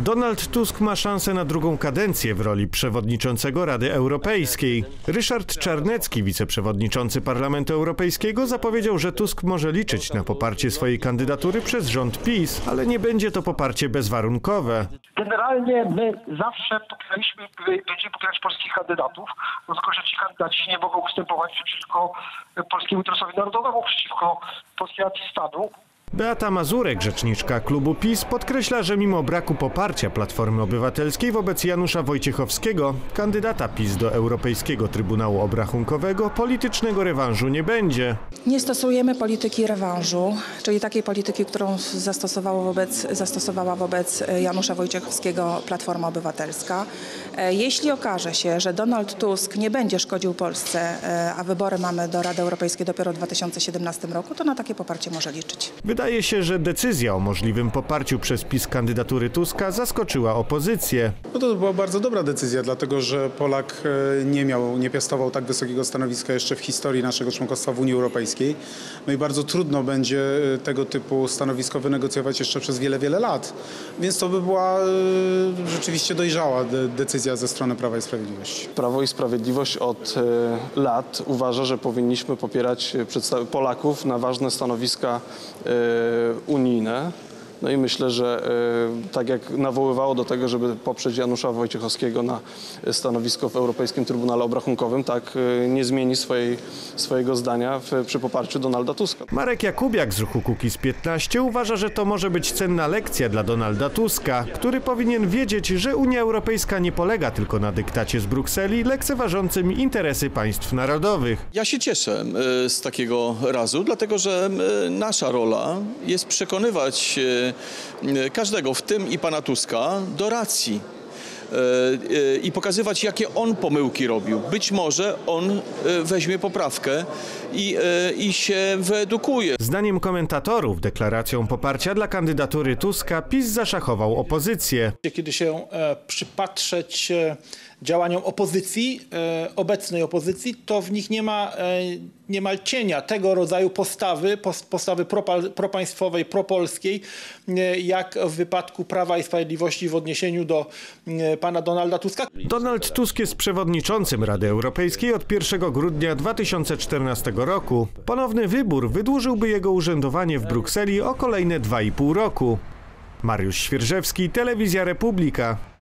Donald Tusk ma szansę na drugą kadencję w roli przewodniczącego Rady Europejskiej. Ryszard Czarnecki, wiceprzewodniczący Parlamentu Europejskiego, zapowiedział, że Tusk może liczyć na poparcie swojej kandydatury przez rząd PiS, ale nie będzie to poparcie bezwarunkowe. Generalnie my zawsze popieraliśmy, będziemy popierać polskich kandydatów, no tylko że ci kandydaci nie mogą występować przeciwko polskiemu interesowi narodowemu, przeciwko polskiej racji stanu. Beata Mazurek, rzeczniczka klubu PiS, podkreśla, że mimo braku poparcia Platformy Obywatelskiej wobec Janusza Wojciechowskiego, kandydata PiS do Europejskiego Trybunału Obrachunkowego, politycznego rewanżu nie będzie. Nie stosujemy polityki rewanżu, czyli takiej polityki, którą zastosowało wobec, zastosowała wobec Janusza Wojciechowskiego Platforma Obywatelska. E, Jeśli okaże się, że Donald Tusk nie będzie szkodził Polsce, e, a wybory mamy do Rady Europejskiej dopiero w 2017 roku, to na takie poparcie może liczyć. Wydaje się, że decyzja o możliwym poparciu przez PiS kandydatury Tuska zaskoczyła opozycję. No to była bardzo dobra decyzja, dlatego że Polak e, nie miał, nie piastował tak wysokiego stanowiska jeszcze w historii naszego członkostwa w Unii Europejskiej. No i bardzo trudno będzie e, tego typu stanowisko wynegocjować jeszcze przez wiele, wiele lat. Więc to by była e, rzeczywiście dojrzała de- decyzja ze strony Prawa i Sprawiedliwości. Prawo i Sprawiedliwość od lat uważa, że powinniśmy popierać Polaków na ważne stanowiska unijne. No i myślę, że e, tak jak nawoływało do tego, żeby poprzeć Janusza Wojciechowskiego na stanowisko w Europejskim Trybunale Obrachunkowym, tak e, nie zmieni swojej, swojego zdania w, przy poparciu Donalda Tuska. Marek Jakubiak z ruchu Kukiz 15 uważa, że to może być cenna lekcja dla Donalda Tuska, który powinien wiedzieć, że Unia Europejska nie polega tylko na dyktacie z Brukseli lekceważącym interesy państw narodowych. Ja się cieszę e, z takiego razu, dlatego że nasza rola jest przekonywać każdego, w tym i pana Tuska, do racji. E, I pokazywać, jakie on pomyłki robił. Być może on e, weźmie poprawkę i, e, i się wyedukuje. Zdaniem komentatorów deklaracją poparcia dla kandydatury Tuska PiS zaszachował opozycję. kiedy się przypatrzeć działaniom opozycji, obecnej opozycji, to w nich nie ma niemal cienia tego rodzaju postawy, pos- postawy propaństwowej, propolskiej, jak w wypadku Prawa i Sprawiedliwości w odniesieniu do pana Donalda Tuska. Donald Tusk jest przewodniczącym Rady Europejskiej od 1 grudnia 2014 roku. Ponowny wybór wydłużyłby jego urzędowanie w Brukseli o kolejne 2,5 roku. Mariusz Świerżewski, Telewizja Republika.